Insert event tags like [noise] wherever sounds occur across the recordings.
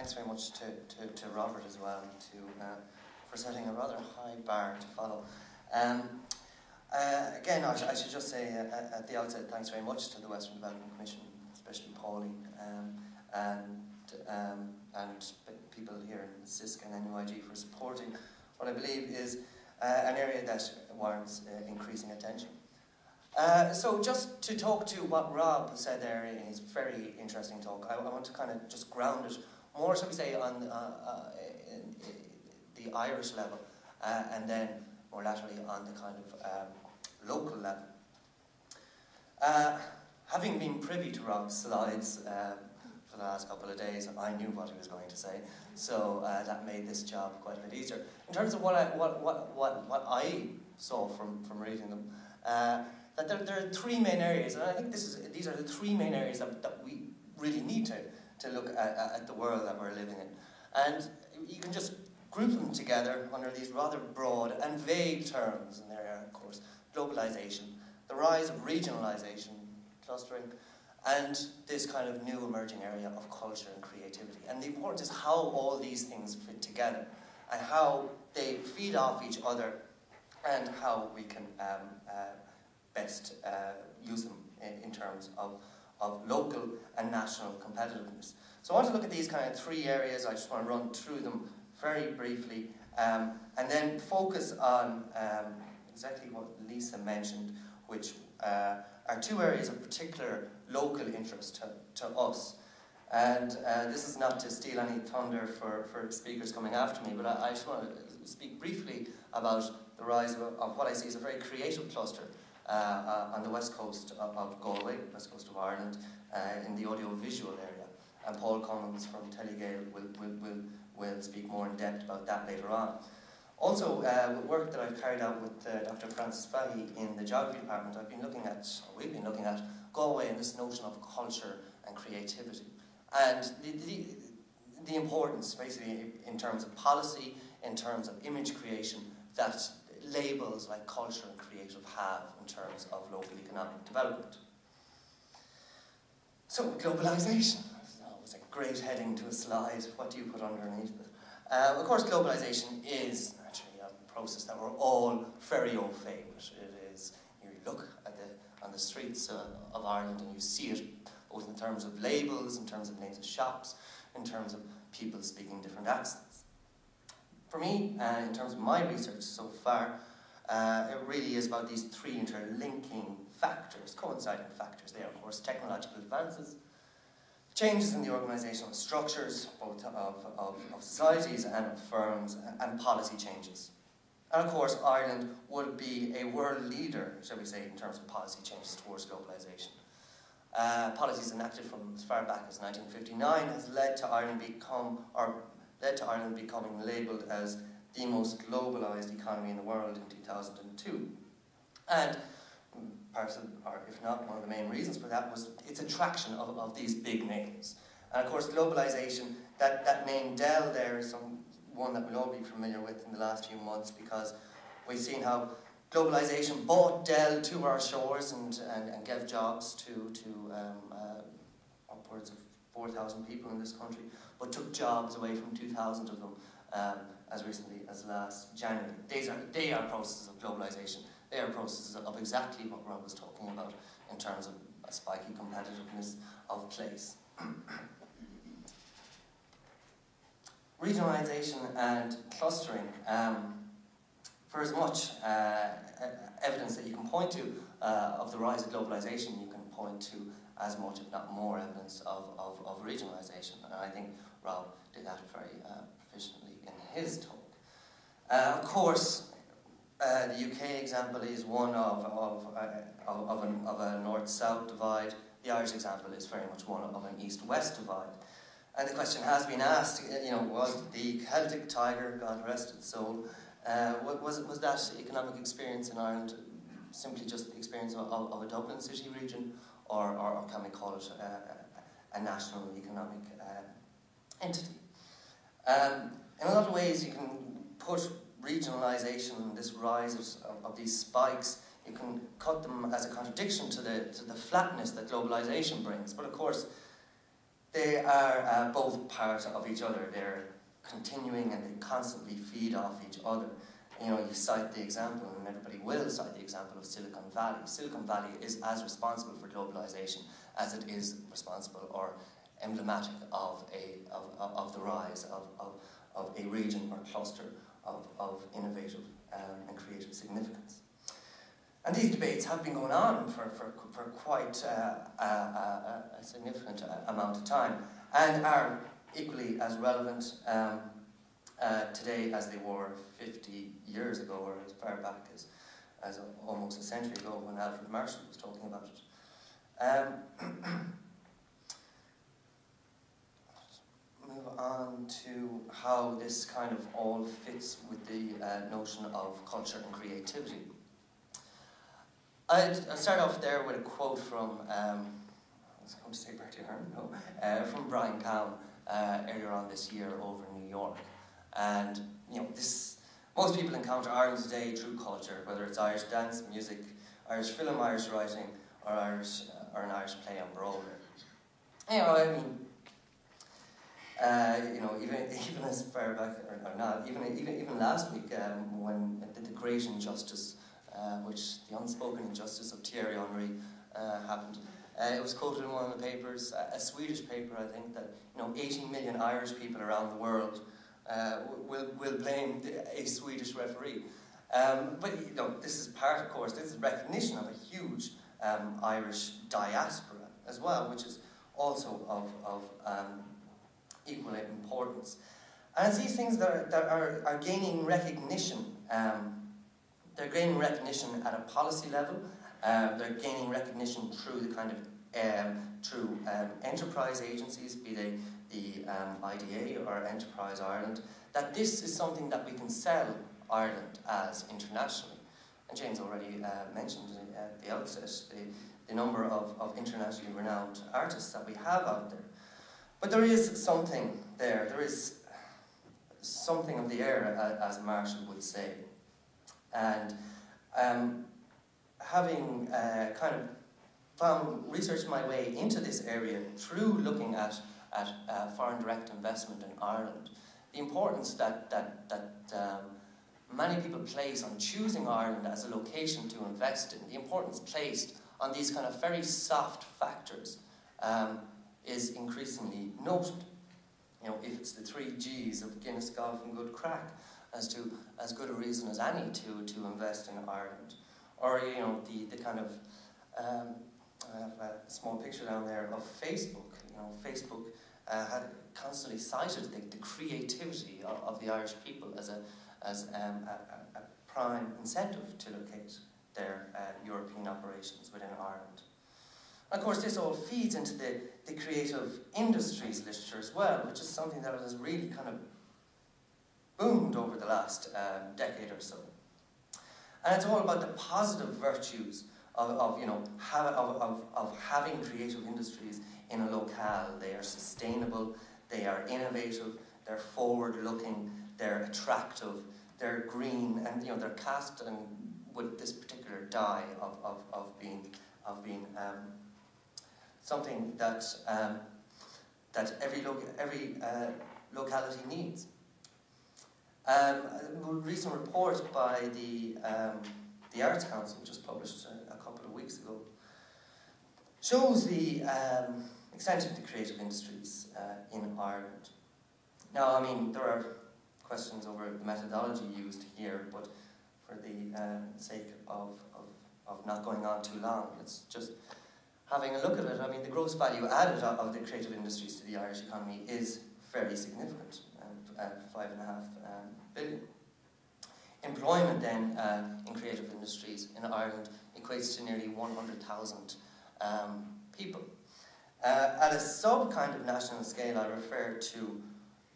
thanks very much to, to, to Robert as well to, uh, for setting a rather high bar to follow. Um, uh, again, I, sh I, should just say uh, at the outset, thanks very much to the Western Development Commission, especially Paulie, um, and, um, and people here in CISC and NUIG for supporting what I believe is uh, an area that warrants uh, increasing attention. Uh, so just to talk to what Rob said there in his very interesting talk, I, I want to kind of just ground it more, shall we say, on uh, uh, the Irish level, uh, and then more laterally on the kind of um, local level. Uh, having been privy to Rob's slides for the last couple of days, I knew what he was going to say, so that made this job quite a bit easier. In terms of what I, what, what, what, what I saw from, from reading them, that there, there are three main areas, and I think this is, these are the three main areas that, that we really need to, to look at, at the world that we're living in. And you can just group them together under these rather broad and vague terms, and there are, of course, globalization, the rise of regionalization, clustering, and this kind of new emerging area of culture and creativity. And the importance is how all these things fit together and how they feed off each other and how we can um, uh, best uh, use them in, in terms of, of local and national competitiveness. So I want to look at these kind of three areas. I just want to run through them very briefly um, and then focus on um, exactly what Lisa mentioned, which uh, are two areas of particular local interest to, to us. And uh, this is not to steal any thunder for, for speakers coming after me, but I, I just want to speak briefly about the rise of, of what I see as a very creative cluster on the west coast of, of, Galway, west coast of Ireland, uh, in the audiovisual area. And Paul Collins from Telegael will, will, will, will speak more in depth about that later on. Also, uh, work that I've carried out with uh, Dr. Frances Fahy in the geography department, I've been looking at, we've been looking at Galway and this notion of culture and creativity. And the, the, the importance, basically, in terms of policy, in terms of image creation, that labels like culture and creative have in terms of local economic development. So, globalization. That was a great heading to a slide. What do you put underneath it? Uh, of course, globalization is actually a process that we're all very au fait with. It is, you look at the, on the streets uh, of Ireland and you see it both in terms of labels, in terms of names of shops, in terms of people speaking different accents. For me, uh, in terms of my research so far, uh, it really is about these three interlinking factors, coinciding factors. They are, of course, technological advances, changes in the organisational structures, both of, of, of societies and of firms, and policy changes. And of course, Ireland would be a world leader, shall we say, in terms of policy changes towards globalisation. Uh, policies enacted from as far back as 1959 has led to Ireland become, or led to Ireland becoming labelled as the most globalised economy in the world in 2002. And of, or if not one of the main reasons for that, was its attraction of, of these big names. And of course, globalization, that, that name Dell there is some, one that we'll all be familiar with in the last few months because we've seen how globalization brought Dell to our shores and, and, and gave jobs to, to um, uh, upwards of 4,000 people in this country, but took jobs away from 2,000 of them um, as recently as last January. These are, they are processes of globalization. They are processes of exactly what Rob was talking about in terms of a spiky competitiveness of place. [clears throat] Regionalisation and clustering. Um, for as much uh, evidence that you can point to uh, of the rise of globalisation, you can point to as much, if not more, evidence of, of, of regionalisation. And I think Rob did that very uh, proficiently in his talk. Uh, of course, uh, the UK example is one of, of, uh, of, of, an, of a north-south divide. The Irish example is very much one of an east-west divide. And the question has been asked, uh, you know, was the Celtic tiger, God rest its soul, uh, was, was that economic experience in Ireland simply just the experience of, of, of a Dublin city region, or, or, or can we call it a, a national economic uh, entity? Um, in a lot of ways, you can put regionalisation, this rise of, of, these spikes, you can cut them as a contradiction to the, to the flatness that globalisation brings. But of course, they are uh, both part of each other. They're continuing and they constantly feed off each other. You know, you cite the example, and everybody will cite the example of Silicon Valley. Silicon Valley is as responsible for globalization as it is responsible or emblematic of, a, of, of the rise of, of, of a region or cluster of, of innovative um, and creative significance. And these debates have been going on for, for, for quite uh, a, a, a, significant uh, amount of time and are equally as relevant um, uh, today as they were 50 years ago or as far back as, as almost a century ago when Alfred Marshall was talking about it. Um, [clears throat] move on to how this kind of all fits with the uh, notion of culture and creativity. I'd, I'd, start off there with a quote from, um, I was going to say Bertie Ahern, no, uh, from Brian Cowen uh, earlier on this year over in New York. And, you know, this, most people encounter Ireland today through culture, whether it's Irish dance, music, Irish film, Irish writing, or, Irish, uh, or an Irish play on Broadway. Know, I mean, uh, you know, even [laughs] even as far back or, not, even even even last week um, when the, the Great Injustice, uh, which the unspoken injustice of Thierry Henry uh, happened, uh, it was quoted in one of the papers, a, a, Swedish paper, I think, that you know 18 million Irish people around the world uh, will will blame a Swedish referee. Um, but you know, this is part, of course, this is recognition of a huge um, Irish diaspora as well, which is also of of um, equal importance. And it's these things that are, that are, are gaining recognition. Um, they're gaining recognition at a policy level. Uh, they're gaining recognition through the kind of um, through um, enterprise agencies, be they the um, IDA or Enterprise Ireland, that this is something that we can sell Ireland as internationally. And James already uh, mentioned at the outset the, the number of, of internationally renowned artists that we have out there. But there is something there. There is something of the air, as Marshall would say. And um, having uh, kind of found, researched my way into this area through looking at, at uh, foreign direct investment in Ireland, the importance that, that, that um, many people place on choosing Ireland as a location to invest in, the importance placed on these kind of very soft factors. Um, is increasingly noted. You know, if it's the three G's of Guinness, golf, and good crack, as to as good a reason as any to to invest in Ireland, or you know the the kind of um, I have a small picture down there of Facebook. You know, Facebook uh, had constantly cited the, the creativity of, of, the Irish people as a as um, a, a, prime incentive to locate their uh, European operations within Ireland. Of course, this all feeds into the, the creative industries literature as well, which is something that has really kind of boomed over the last um, decade or so. And it's all about the positive virtues of, of you know, have, of, of, of having creative industries in a locale. They are sustainable, they are innovative, they're forward-looking, they're attractive, they're green, and you know, they're cast and with this particular dye of, of, of being, of being um, something that, um, that every, lo- every uh, locality needs. Um, a recent report by the, um, the Arts Council, just published a, a, couple of weeks ago, shows the um, extent of the creative industries uh, in Ireland. Now, I mean, there are questions over the methodology used here, but for the uh, sake of, of, of not going on too long, let's just having a look at it, I mean, the gross value added of the creative industries to the Irish economy is fairly significant, uh, at five and a half um, billion. Employment then uh, in creative industries in Ireland equates to nearly 100,000 um, people. Uh, at a sub kind of national scale, I refer to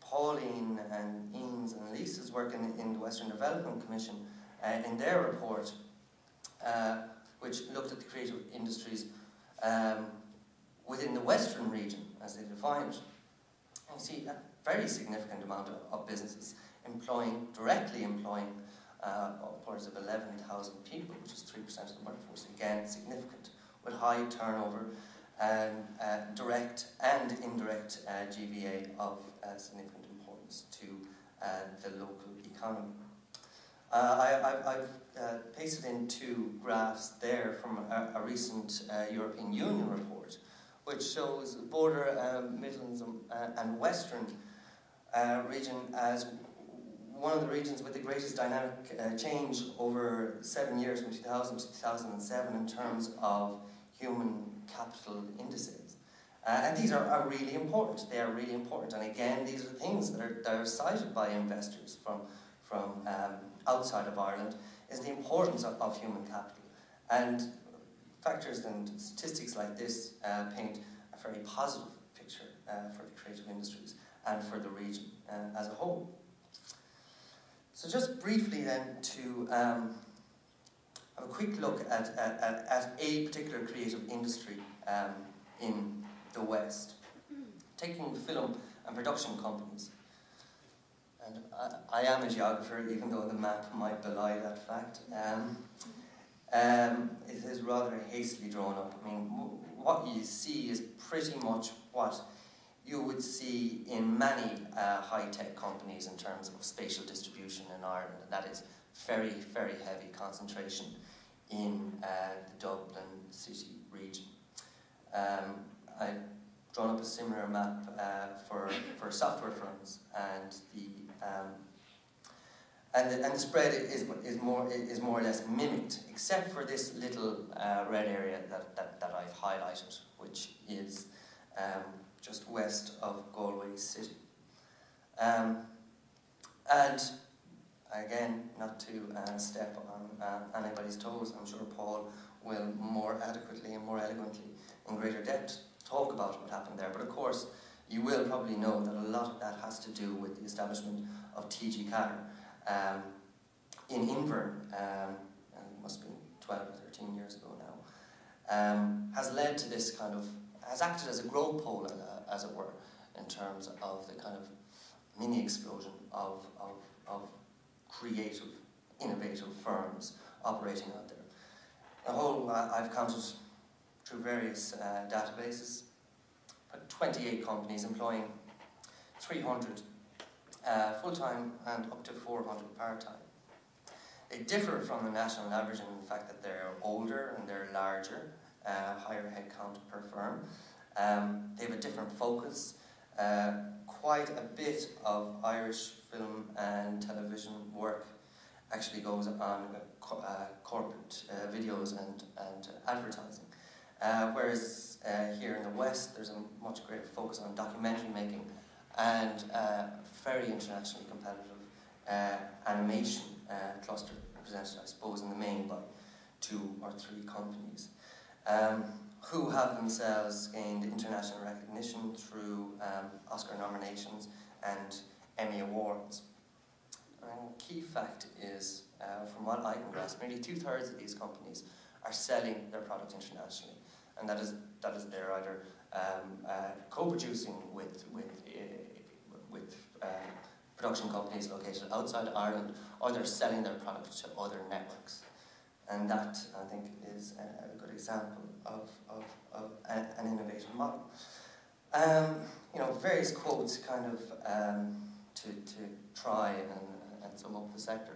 Pauline and Ian's and Lisa's work in, in the Western Development Commission uh, in their report, uh, which looked at the creative industries um, within the Western region, as they define it. You see a very significant amount of, of businesses employing, directly employing uh, upwards of 11,000 people, which is 3% of the workforce. Again, significant, with high turnover, and uh, direct and indirect uh, GVA of uh, significant importance to uh, the local economy. Uh, I, have pasted in two graphs there from a, a recent European Union report, which shows border Midlands and Western region as one of the regions with the greatest dynamic uh, change over seven years from 2000 to 2007 in terms of human capital indices. Uh, and these are, are really important. They are really important. And again, these are things that are, that are cited by investors from, from um, outside of Ireland, is the importance of, of human capital. And factors and statistics like this uh, paint a very positive picture uh, for the creative industries and for the region uh, as a whole. So just briefly then to um, have a quick look at, at, at, a particular creative industry um, in the West, taking film and production companies. And I, I, am a geographer, even though the map might belie that fact. Um, um, it is rather hastily drawn up. I mean, what you see is pretty much what you would see in many uh, high-tech companies in terms of spatial distribution in Ireland, and that is very, very heavy concentration in uh, the Dublin city region. Um, I've drawn up a similar map uh, for, for software firms, and the um, and the, and the spread is, is, more, is more or less mimicked, except for this little uh, red area that, that, that I've highlighted, which is um, just west of Galway City. Um, and again, not to uh, step on uh, anybody's toes, I'm sure Paul will more adequately and more eloquently, in greater depth, talk about what happened there. But of course, you will probably know that a lot of that has to do with the establishment of TG Ceathair um, in Inverin, um, and it must have been 12 or 13 years ago now, um, has led to this kind of, has acted as a growth pole as it were, in terms of the kind of mini explosion of, of, of creative, innovative firms operating out there. The whole, uh, I've counted through various uh, databases, 28 companies employing 300 uh, full-time and up to 400 part-time. They differ from the national average in the fact that they're older and they're larger, uh, higher headcount per firm, um, they have a different focus. Uh, quite a bit of Irish film and television work actually goes on uh, uh corporate uh, videos and, and advertising. Uh, whereas uh, here in the West, there's a much greater focus on documentary making and very internationally competitive animation cluster represented, I suppose, in the main by two or three companies. Um, who have themselves gained international recognition through um, Oscar nominations and Emmy Awards. And key fact is, uh, from what I can grasp, nearly two thirds of these companies are selling their product internationally, and that is that is they're either um, uh, co-producing with with uh, with uh, production companies located outside Ireland, or they're selling their product to other networks, and that I think is a, a good example of, of, of an, an innovative model. Um, you know, various quotes kind of um, to, to try and, and sum up the sector.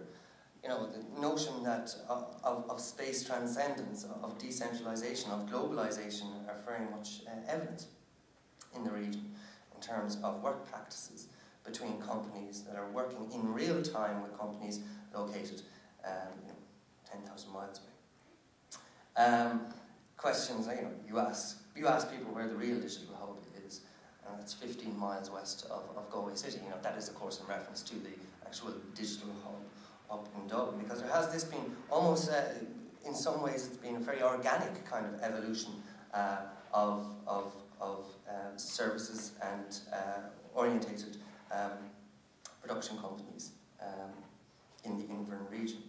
You know, the notion that of, of, of space transcendence, of decentralization, of globalization are very much uh, evident in the region in terms of work practices between companies that are working in real time with companies located um, you know, 10,000 miles away. Um, questions, you know, you ask, you ask people where the real digital hub is, and it's 15 miles west of, of Galway City. You know, that is, of course, in reference to the actual digital hub up in Dublin, because there has this been almost, uh, in some ways, it's been a very organic kind of evolution uh, of, of, of uh, services and uh, orientated um, production companies um, in the Inverin region.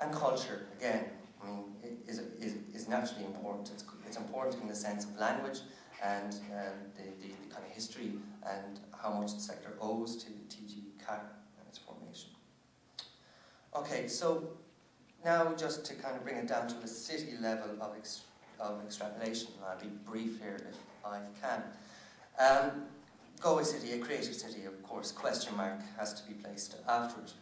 And culture, again, I mean, is, is, is naturally important. It's, it's important in the sense of language and um, the, the, the, kind of history and how much the sector owes to TG formation. Okay, so now just to kind of bring it down to the city level of of extrapolation. I'll be brief here if I can. Um, Galway City, a creative city, of course, question mark has to be placed after it.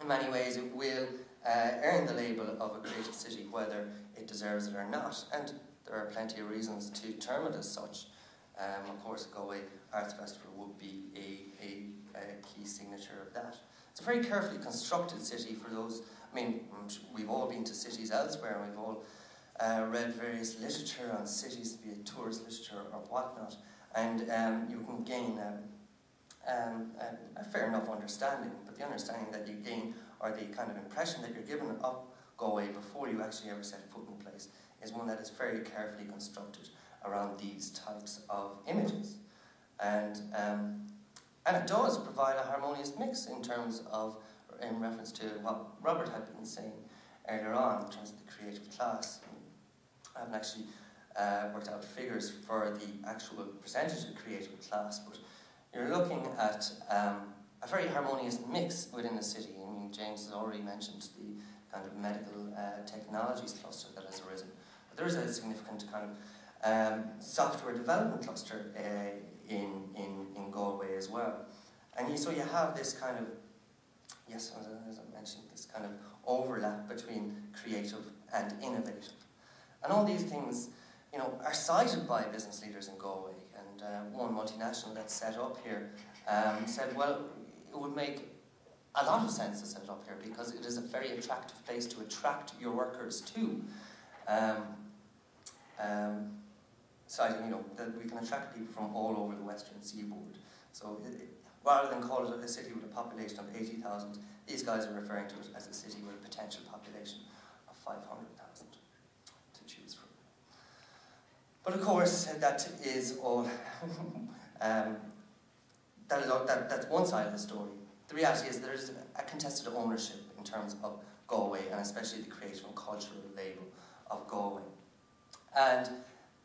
In many ways, it will uh, earn the label of a creative city, whether it deserves it or not. And there are plenty of reasons to term it as such. Um, of course, Galway Arts Festival would be a, a, key signature of that. It's a very carefully constructed city for those. I mean, we've all been to cities elsewhere, and we've all uh, read various literature on cities, be it tourist literature or whatnot, and um, you can gain um, um, a, a, fair enough understanding. But the understanding that you gain, or the kind of impression that you're given of Galway before you actually ever set foot in place, is one that is very carefully constructed around these types of images. And, um, and it does provide a harmonious mix in terms of, in reference to what Robert had been saying earlier on, in terms of the creative class. I haven't actually uh, worked out figures for the actual percentage of creative class, but you're looking at um, a very harmonious mix within the city. I mean, James has already mentioned the kind of medical uh, technologies cluster that has arisen. But there is a significant kind of um, software development cluster uh, in, in, in Galway as well. And you, so you have this kind of, yes, as I, mentioned, this kind of overlap between creative and innovative. And all these things, you know, are cited by business leaders in Galway. And uh, one multinational that's set up here um, said, well, it would make a lot of sense to set it up here because it is a very attractive place to attract your workers to. Um, um, citing, you know, that we can attract people from all over the western seaboard. So it, rather than call it a city with a population of 80,000, these guys are referring to it as a city with a potential population of 500,000 to choose from. But of course, that is all, [laughs] um, that is all, that, that's one side of the story. The reality is there is a contested ownership in terms of Galway, and especially the creative and cultural label of Galway. And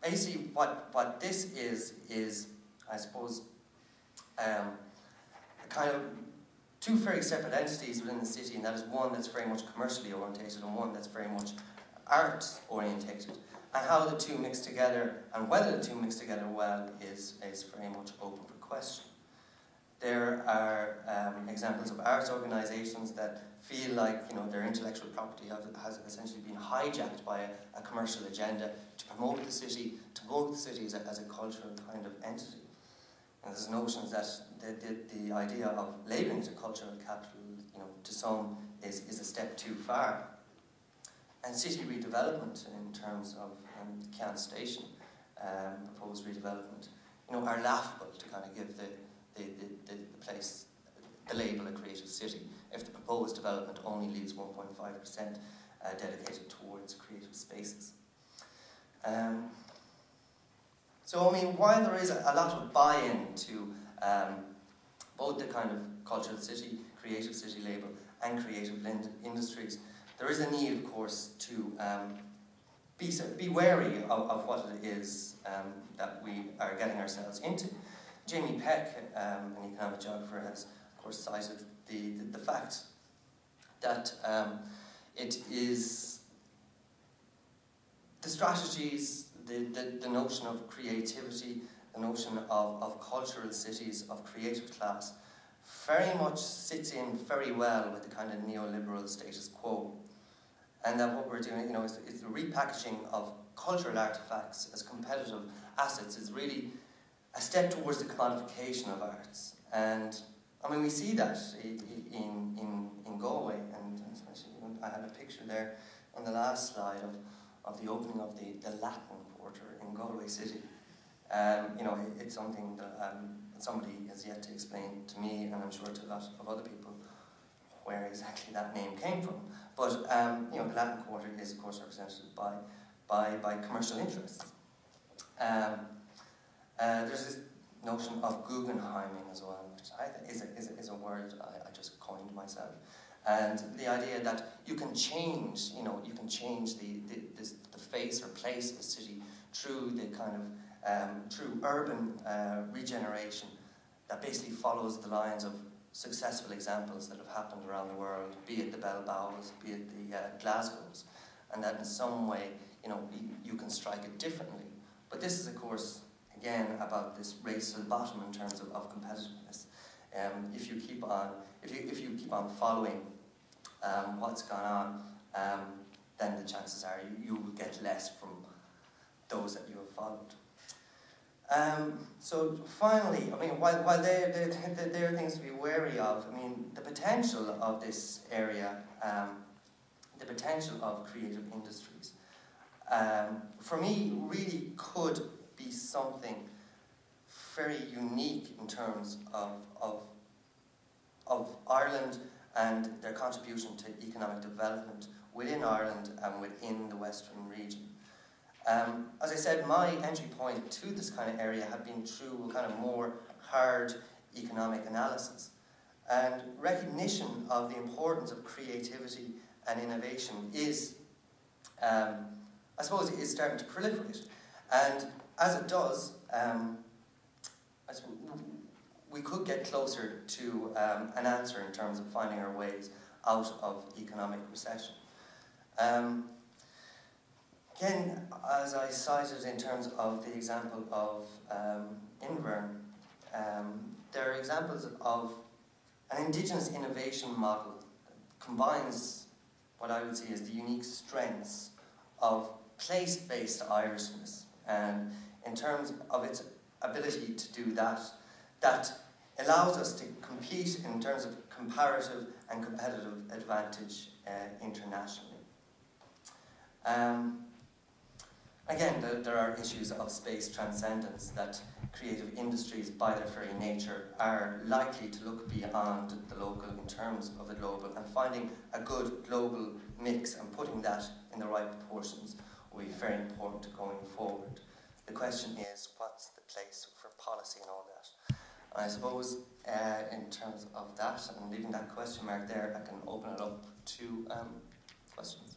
basically what, what this is, is, I suppose, um, kind of two very separate entities within the city, and that is one that's very much commercially orientated and one that's very much arts orientated. And how the two mix together and whether the two mix together well is, is very much open for question. There are um, examples of arts organisations that feel like you know their intellectual property have, has essentially been hijacked by a, a, commercial agenda to promote the city, to promote the city as a, as a cultural kind of entity. And there's notions that the, the, the idea of labelling it a cultural capital, you know, to some is, is a step too far. And city redevelopment in terms of um, Station, um, proposed redevelopment, you know, are laughable to kind of give the the, the, the, place, the label a creative city, if the proposed development only leaves 1.5% uh, dedicated towards creative spaces. Um, so, I mean, while there is a, a lot of buy-in to um, both the kind of cultural city, creative city label, and creative industries, there is a need, of course, to um, be, be wary of, of what it is um, that we are getting ourselves into. Jamie Peck, um, an economic geographer, has, of course, cited the, the, the fact that um, it is the strategies, the, the, the notion of creativity, the notion of, of cultural cities, of creative class, very much sits in very well with the kind of neoliberal status quo. And that what we're doing, you know, is, is the repackaging of cultural artifacts as competitive assets is really a step towards the commodification of arts. And I mean, we see that in, in, in Galway, and especially I had a picture there on the last slide of, of the opening of the, the Latin Quarter in Galway City. Um, you know, it, it's something that um, somebody has yet to explain to me, and I'm sure to a lot of other people, where exactly that name came from. But um, you know, the Latin Quarter is of course represented by by, by commercial interests. Um, uh, there's this notion of Guggenheiming as well, which is a, is a, is a word I, I just coined myself. And the idea that you can change, you know, you can change the, the, this, the face or place of a city through the kind of, um, through urban uh, regeneration that basically follows the lines of successful examples that have happened around the world, be it the Bilbaos, be it the uh, Glasgows, and that in some way you know, you, you can strike it differently. But this is, of course, again, about this race to the bottom in terms of, of competitiveness. Um, if you keep on, if you, if you keep on following um, what's gone on, um, then the chances are you, you will get less from those that you have followed. Um, so finally, I mean, while, while there, there, there are things to be wary of, I mean, the potential of this area, um, the potential of creative industries, um, for me, really could be something very unique in terms of, of, of Ireland and their contribution to economic development within Ireland and within the Western region. Um, as I said, my entry point to this kind of area had been through a kind of more hard economic analysis and recognition of the importance of creativity and innovation is, um, I suppose, is starting to proliferate. And as it does, um, we could get closer to um, an answer in terms of finding our ways out of economic recession. Um, Again, as I cited in terms of the example of um, Inverin, um, there are examples of an indigenous innovation model that combines what I would say is the unique strengths of place-based Irishness and in terms of its ability to do that, that allows us to compete in terms of comparative and competitive advantage uh, internationally. Um, Again, the, there are issues of space transcendence that creative industries, by their very nature, are likely to look beyond the local in terms of the global, and finding a good global mix and putting that in the right proportions will be very important going forward. The question is, what's the place for policy and all that? And I suppose, uh, in terms of that, and leaving that question mark there, I can open it up to um, questions.